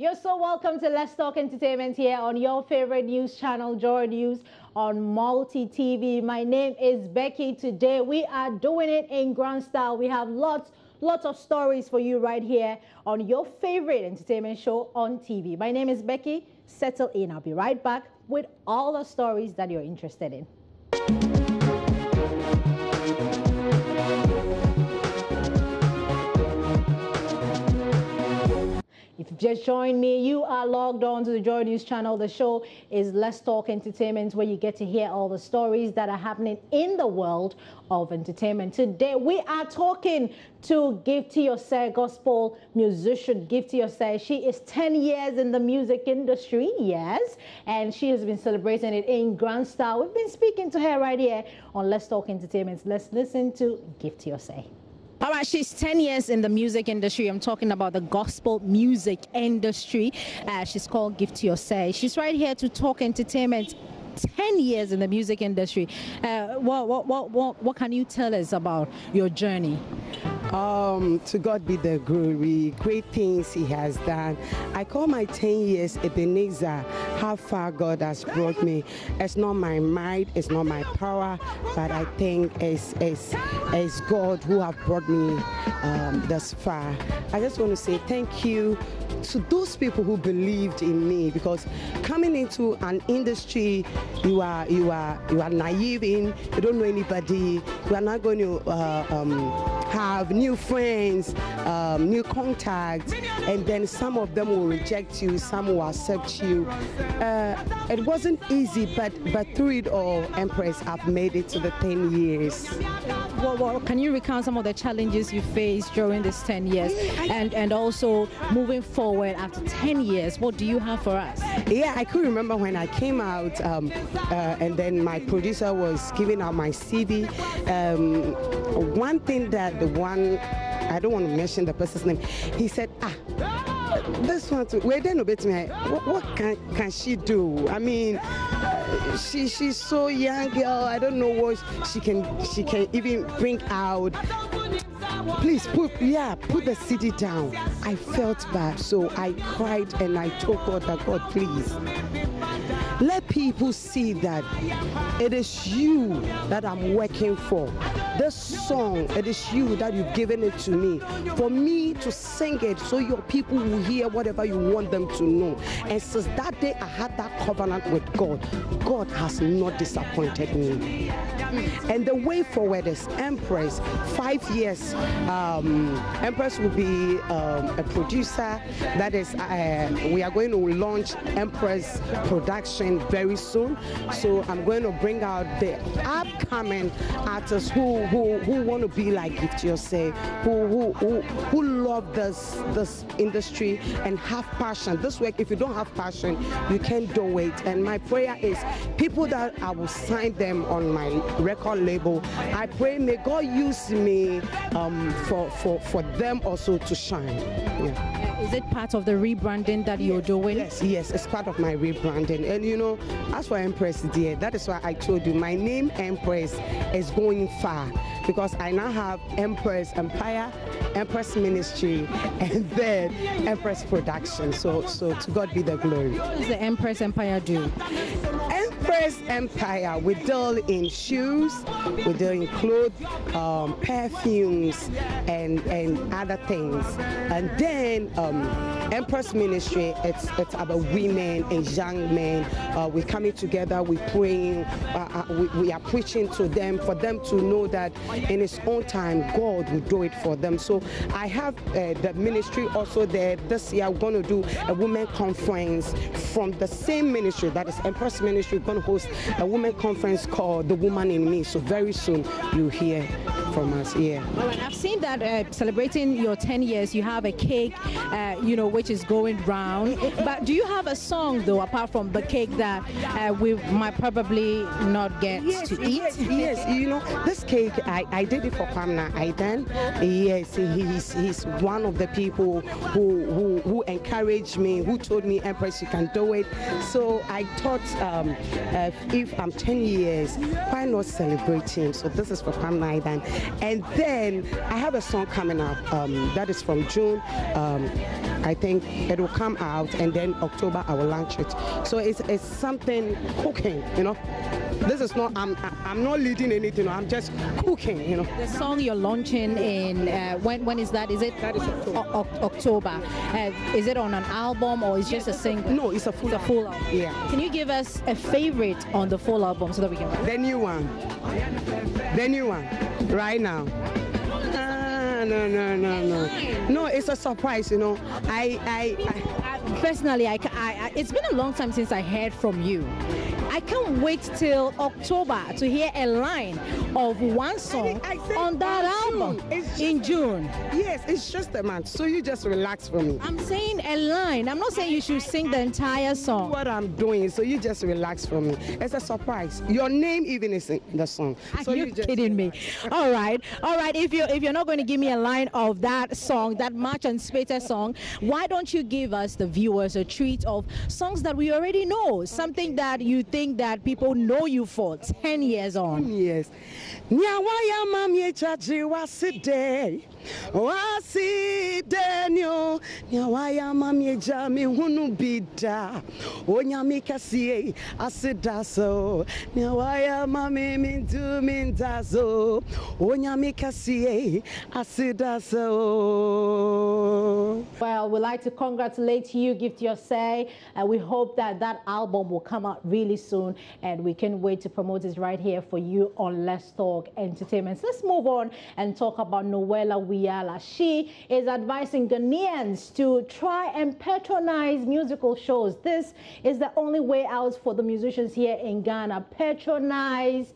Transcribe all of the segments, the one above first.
You're so welcome to Let's Talk Entertainment here on your favorite news channel, Joy News on Multi TV. My name is Becky. Today we are doing it in grand style. We have lots, lots of stories for you right here on your favorite entertainment show on TV. My name is Becky. Settle in. I'll be right back with all the stories that you're interested in. Just joined me, you are logged on to the Joy News channel. The show is Let's Talk Entertainment, where you get to hear all the stories that are happening in the world of entertainment. Today, we are talking to Gifty Osei, gospel musician Gifty Osei. She is 10 years in the music industry, yes, and she has been celebrating it in grand style. We've been speaking to her right here on Let's Talk Entertainment. Let's listen to Gifty Osei. All right, she's 10 years in the music industry. I'm talking about the gospel music industry. Uh, she's called Gifty Osei. She's right here to talk entertainment 10 years in the music industry. Uh, what, what, what, what, what can you tell us about your journey? Um, to God be the glory, great things He has done. I call my 10 years Ebenezer, how far God has brought me. It's not my might, it's not my power, but I think it's, it's, it's God who have brought me um, thus far. I just want to say thank you to those people who believed in me because coming into an industry you are you are you are naive in you don't know anybody you are not going to uh, um, have new friends um, new contacts and then some of them will reject you some will accept you. Uh, it wasn't easy but but through it all empress i've made it to the 10 years. Well, well, can you recount some of the challenges you faced during this 10 years? And and also moving forward after 10 years what do you have for us? Yeah i could remember when i came out um, uh, and then my producer was giving out my cd um, one thing that the one i don't want to mention the person's name he said ah this one too. Wait, then bit me. What, what can can she do? I mean, she she's so young girl. I don't know what she can she can even bring out. Please put yeah put the CD down. I felt bad, so I cried and I told God that God please let people see that it is you that I'm working for. This song, it is you that you've given it to me. For me to sing it so your people will hear whatever you want them to know. And since that day I had that covenant with God, God has not disappointed me. And the way forward is Empress. Five years, um, Empress will be um, a producer. That is, uh, we are going to launch Empress production very soon. So I'm going to bring out the upcoming artists who who, who want to be like Gifty Osei, who who who, who love this this industry and have passion. This work, if you don't have passion, you can't do it. And my prayer is people that I will sign them on my record label. I pray may God use me um, for, for, for them also to shine. Yeah. Is it part of the rebranding that you're doing? Yes, yes, it's part of my rebranding. And you know, as for Empress dear, that is why I told you my name Empress is going far because I now have Empress Empire, Empress Ministry, and then Empress Production. So so to God be the glory. What does the Empress Empire do? Empress Empire. We deal in shoes, we deal in clothes, um, perfumes, and and other things. And then um, Empress Ministry, it's it's about women and young men. Uh, we're coming together, we're praying, uh, uh, we, we, are preaching to them for them to know that in His own time, God will do it for them. So I have uh, the ministry also there. This year, we're going to do a women conference from the same ministry, that is Empress Ministry. We're going to host a women conference called The Woman in Me. So very soon, you'll hear from us. Yeah. I've seen that uh, celebrating your 10 years, you have a cake, uh, you know, which is going round. But do you have a song though, apart from the cake that uh, we might probably not get yes, to eat? Yes, yes. You know, this cake, I, I did it for Kwamna Aidan. Yes, he's, he's one of the people who, who, who encouraged me, who told me, Empress, you can do do it. So I thought um, uh, if I'm 10 years, why not celebrate him? So this is for Pam Naidan. And then I have a song coming up um, that is from June. Um, I think it will come out, and then October I will launch it. So it's, it's something cooking, you know. This is not. I'm. I'm not leading anything. I'm just cooking, you know. The song you're launching in uh, when? When is that? Is it? That is October. O- October. Uh, is it on an album or is just a single? No, it's a full. It's a full album. Yeah. Can you give us a favorite on the full album so that we can? The new one. The new one. Right now. Ah, no, no, no, no. No, it's a surprise, you know. I, I, I personally, I, I, it's been a long time since I heard from you. I can't wait till October to hear a line of one song I said on that album just- in June. yes, it's just a month. So you just relax for me. I'm saying a line. I'm not saying you should sing the entire song. What I'm doing, so you just relax for me. It's a surprise. Your name even is in the song. So Are you, just kidding me? All right, all right. If you if you're not going to give me a line of that song, that March and Spater song, why don't you give us the viewers a treat of songs that we already know, something that you think that people know you for ten years on? Yes. So. So. Well, we'd like to congratulate you, Gifty Osei, and we hope that that album will come out really soon, and we can't wait to promote it right here for you on Let's Talk Entertainment. Let's move on and talk about Noella Wiyaala. She is advising Ghanaians to try and patronize musical shows. This is the only way out for the musicians here in Ghana. Patronize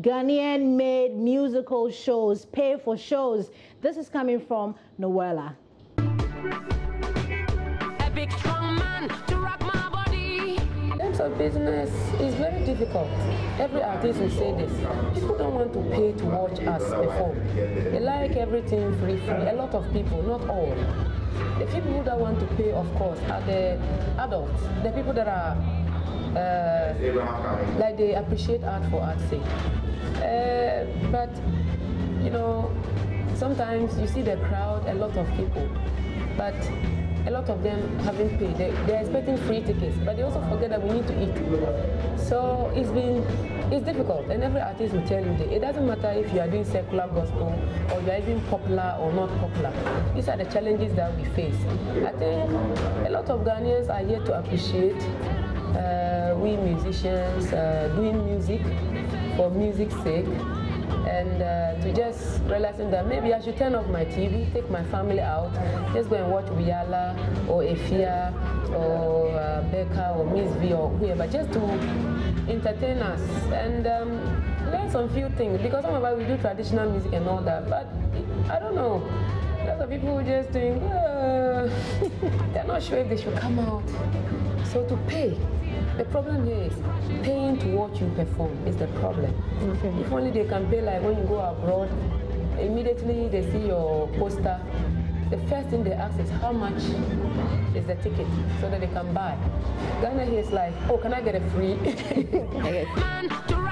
Ghanaian made musical shows, pay for shows. This is coming from Noella. Of business, it's very difficult. Every artist will say this. People don't want to pay to watch us perform. They like everything free, free. A lot of people, not all. The people that want to pay, of course, are the adults, the people that are uh, like they appreciate art for art's sake. Uh, but you know, sometimes you see the crowd, a lot of people, but a lot of them haven't paid. They, they're expecting free tickets, but they also forget that we need to eat. So it's been, it's difficult, and every artist will tell you that it doesn't matter if you are doing secular gospel or you are even popular or not popular. These are the challenges that we face. I think a lot of Ghanaians are here to appreciate uh, we musicians uh, doing music for music's sake and uh, to just realizing that maybe I should turn off my TV, take my family out, just go and watch Wiyaala or Efya or uh, Becca or Miss V or whoever, just to entertain us and um, learn some few things. Because some of us we do traditional music and all that, but I don't know. Lots of people just think uh, they're not sure if they should come out. So to pay, the problem here is paying to watch you perform is the problem. If only they can pay like when you go abroad, immediately they see your poster. The first thing they ask is how much is the ticket so that they can buy. Ghana here is like, oh, can I get a free?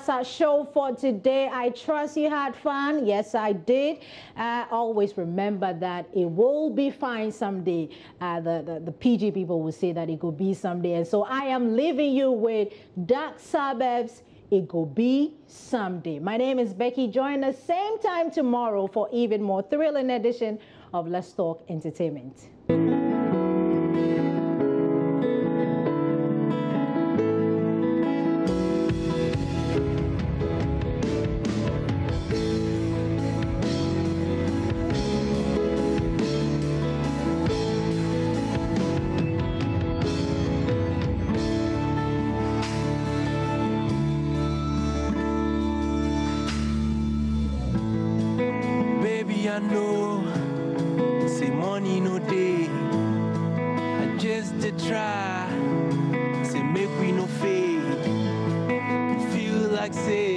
That's our show for today. I trust you had fun. Yes, I did. Uh, always remember that it will be fine someday. Uh, the, the, the PG people will say that it could be someday. And so I am leaving you with Dark Suburbs. It could be someday. My name is Becky. Join us same time tomorrow for even more thrilling edition of Let's Talk Entertainment. Feel like